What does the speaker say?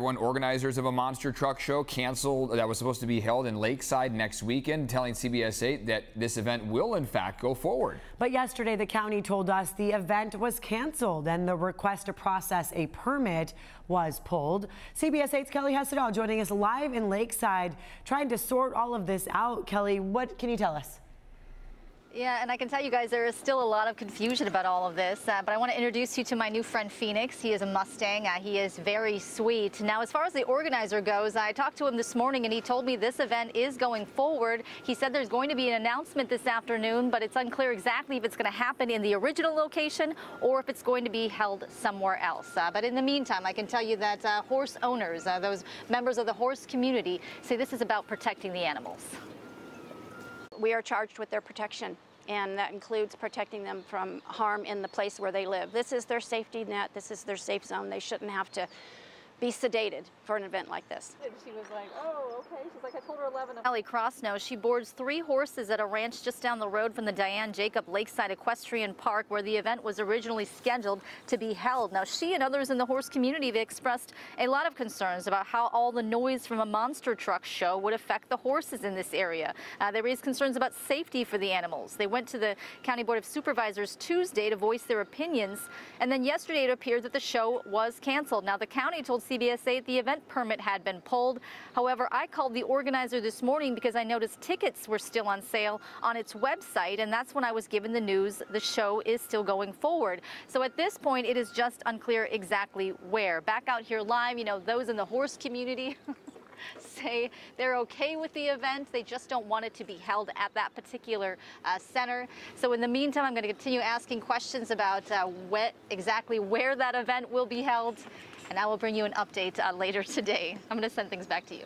One organizers of a monster truck show canceled that was supposed to be held in Lakeside next weekend, telling CBS 8 that this event will in fact go forward. But yesterday the county told us the event was canceled and the request to process a permit was pulled. CBS 8's Kelly Hessedal joining us live in Lakeside trying to sort all of this out. Kelly, what can you tell us? Yeah, and I can tell you guys there is still a lot of confusion about all of this, uh, but I want to introduce you to my new friend Phoenix. He is a Mustang. Uh, he is very sweet. Now, as far as the organizer goes, I talked to him this morning and he told me this event is going forward. He said there's going to be an announcement this afternoon, but it's unclear exactly if it's going to happen in the original location or if it's going to be held somewhere else. Uh, but in the meantime, I can tell you that uh, horse owners, uh, those members of the horse community, say this is about protecting the animals. We are charged with their protection, and that includes protecting them from harm in the place where they live. This is their safety net. This is their safe zone. They shouldn't have to be sedated for an event like this. And she was like, oh, okay. She's like, I told her 11. Ellie Crossnow, she boards three horses at a ranch just down the road from the Dianne Jacob Lakeside Equestrian Park where the event was originally scheduled to be held. Now, she and others in the horse community have expressed a lot of concerns about how all the noise from a monster truck show would affect the horses in this area. Uh, they raised concerns about safety for the animals. They went to the County Board of Supervisors Tuesday to voice their opinions, and then yesterday it appeared that the show was canceled. Now, the county told CBS 8 the event permit had been pulled. However, I called the organizer this morning because I noticed tickets were still on sale on its website, and that's when I was given the news the show is still going forward. So at this point, it is just unclear exactly where. Back out here live, you know, those in the horse community. say they're okay with the event. They just don't want it to be held at that particular uh, center. So in the meantime, I'm going to continue asking questions about uh, what, exactly where that event will be held. And I will bring you an update uh, later today. I'm going to send things back to you.